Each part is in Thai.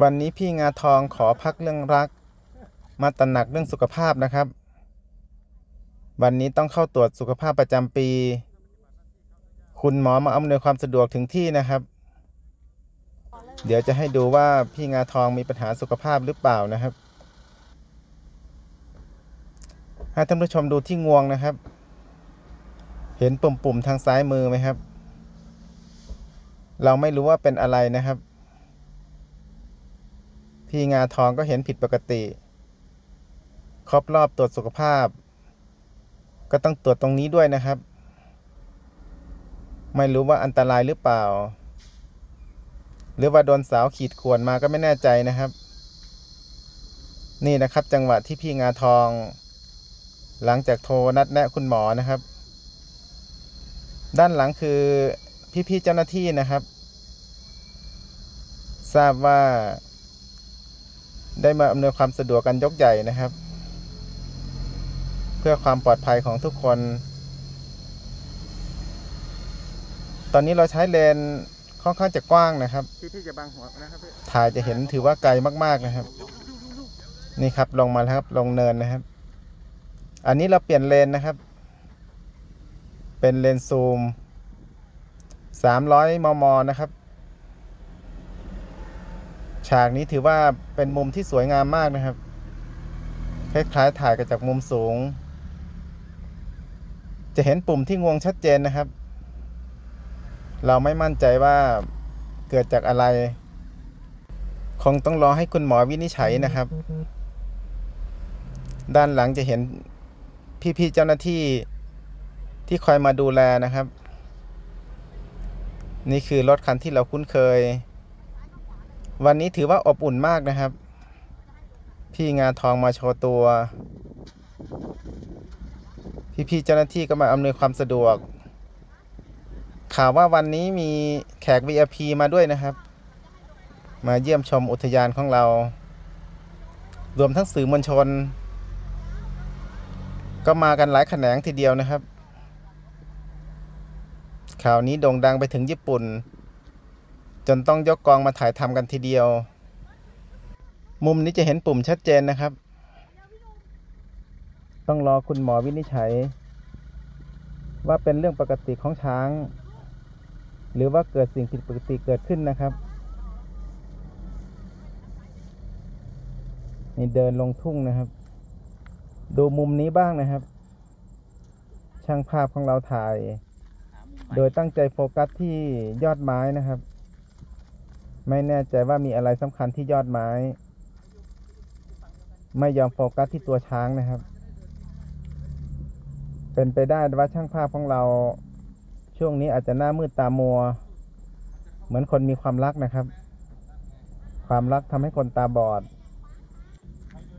วันนี้พี่งาทองขอพักเรื่องรัก มาตระหนักเรื่องสุขภาพนะครับ วันนี้ต้องเข้าตรวจสุขภาพประจำปี คุณหมอมาอำนวยความสะดวกถึงที่นะครับ เดี๋ยวจะให้ดูว่าพี่งาทองมีปัญหาสุขภาพหรือเปล่านะครับให้ท่านผู้ชมดูที่งวงนะครับ เห็นปุ่มๆทางซ้ายมือไหมครับ เราไม่รู้ว่าเป็นอะไรนะครับ พี่งาทองก็เห็นผิดปกติ ครบรอบตรวจสุขภาพ ก็ต้องตรวจตรงนี้ด้วยนะครับ ไม่รู้ว่าอันตรายหรือเปล่า หรือว่าโดนสาวขีดข่วนมาก็ไม่แน่ใจนะครับ นี่นะครับจังหวะที่พี่งาทอง หลังจากโทรนัดแนะคุณหมอนะครับ ด้านหลังคือพี่ๆเจ้าหน้าที่นะครับ ทราบว่า ได้มาอำนวยความสะดวกกันยกใหญ่นะครับ เพื่อความปลอดภัยของทุกคน ตอนนี้เราใช้เลนค่อนข้างจะกว้างนะครับพี่พี่จะบังหัวนะครับพี่ถ่ายจะเห็นถือว่าไกลมากๆนะครับ นี่ครับลงมาแล้วครับ ลงเนินนะครับ อันนี้เราเปลี่ยนเลนนะครับ เป็นเลนซูม 300 มม นะครับ ฉากนี้ถือว่าเป็นมุมที่สวยงามมากนะครับคล้ายๆถ่ายกันจากมุมสูง จะเห็นปุ่มที่งวงชัดเจนนะครับ เราไม่มั่นใจว่าเกิดจากอะไร คงต้องรอให้คุณหมอวินิจฉัยนะครับ ด้านหลังจะเห็นพี่ๆเจ้าหน้าที่ที่คอยมาดูแลนะครับ นี่คือรถคันที่เราคุ้นเคย วันนี้ถือว่าอบอุ่นมากนะครับ พี่งาทองมาโชว์ตัว พี่ๆเจ้าหน้าที่ก็มาอำนวยความสะดวก ข่าวว่าวันนี้มีแขก VIP มาด้วยนะครับ มาเยี่ยมชมอุทยานของเรา รวมทั้งสื่อมวลชน ก็มากันหลายแขนงทีเดียวนะครับ ข่าวนี้โด่งดังไปถึงญี่ปุ่น จนต้องยกกองมาถ่ายทำกันทีเดียว มุมนี้จะเห็นปุ่มชัดเจนนะครับ ต้องรอคุณหมอวินิจฉัย ว่าเป็นเรื่องปกติของช้าง หรือว่าเกิดสิ่งผิดปกติเกิดขึ้นนะครับนี่เดินลงทุ่งนะครับ ดูมุมนี้บ้างนะครับ ช่างภาพของเราถ่าย โดยตั้งใจโฟกัสที่ยอดไม้นะครับ ไม่แน่ใจว่ามีอะไรสำคัญที่ยอดไม้ ไม่ยอมโฟกัสที่ตัวช้างนะครับ เป็นไปได้ว่าช่างภาพของเรา ช่วงนี้อาจจะหน้ามืดตามัว เหมือนคนมีความรักนะครับ ความรักทำให้คนตาบอด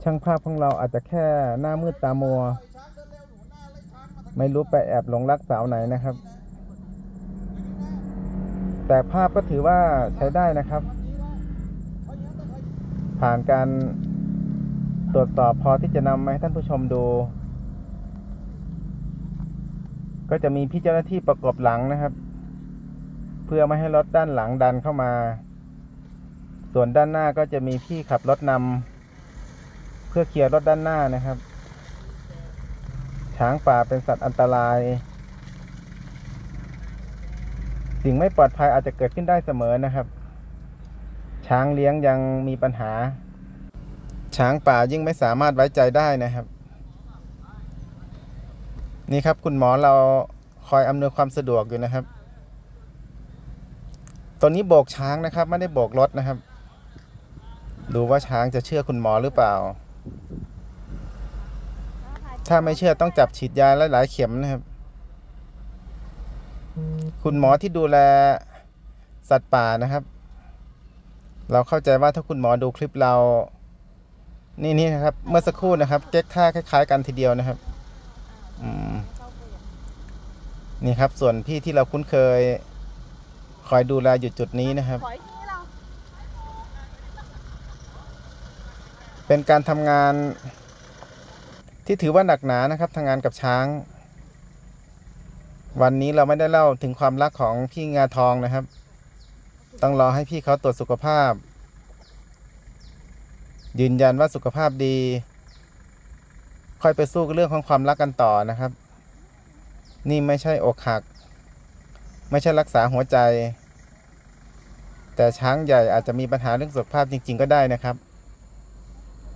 ช่างภาพของเราอาจจะแค่หน้ามืดตามัว ไม่รู้ไปแอบหลงรักสาวไหนนะครับ แต่ภาพก็ถือว่าใช้ได้นะครับ ผ่านการตรวจสอบพอที่จะนำมาให้ท่านผู้ชมดู ก็จะมีพี่เจ้าหน้าที่ประกบหลังนะครับ เพื่อไม่ให้รถด้านหลังดันเข้ามา ส่วนด้านหน้าก็จะมีพี่ขับรถนำเพื่อเคลียร์รถด้านหน้านะครับ ช้างป่าเป็นสัตว์อันตราย สิ่งไม่ปลอดภัยอาจจะเกิดขึ้นได้เสมอนะครับ ช้างเลี้ยงยังมีปัญหา ช้างป่ายิ่งไม่สามารถไว้ใจได้นะครับ นี่ครับคุณหมอเราคอยอำนวยความสะดวกอยู่นะครับตอนนี้โบกช้างนะครับ ไม่ได้โบกรถนะครับ ดูว่าช้างจะเชื่อคุณหมอหรือเปล่า ถ้าไม่เชื่อต้องจับฉีดยาหลายๆเข็มนะครับ คุณหมอที่ดูแลสัตว์ป่านะครับ เราเข้าใจว่าถ้าคุณหมอดูคลิปเรา นี่นี่นะครับ เมื่อสักครู่นะครับเก๊กท่าคล้ายๆ กันทีเดียวนะครับนี่ครับ ส่วนพี่ที่เราคุ้นเคย คอยดูแลอยู่จุดนี้นะครับ เป็นการทำงานที่ถือว่าหนักหนานะครับทำงานกับช้าง วันนี้เราไม่ได้เล่าถึงความรักของพี่งาทองนะครับ ต้องรอให้พี่เขาตรวจสุขภาพ ยืนยันว่าสุขภาพดี ค่อยไปสู้เรื่องของความรักกันต่อนะครับ นี่ไม่ใช่อกหัก ไม่ใช่รักษาหัวใจ แต่ช้างใหญ่อาจจะมีปัญหาเรื่องสุขภาพจริง ๆ ก็ได้นะครับ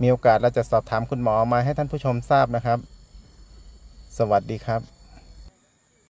มีโอกาสเราจะสอบถามคุณหมอมาให้ท่านผู้ชมทราบนะครับ สวัสดีครับ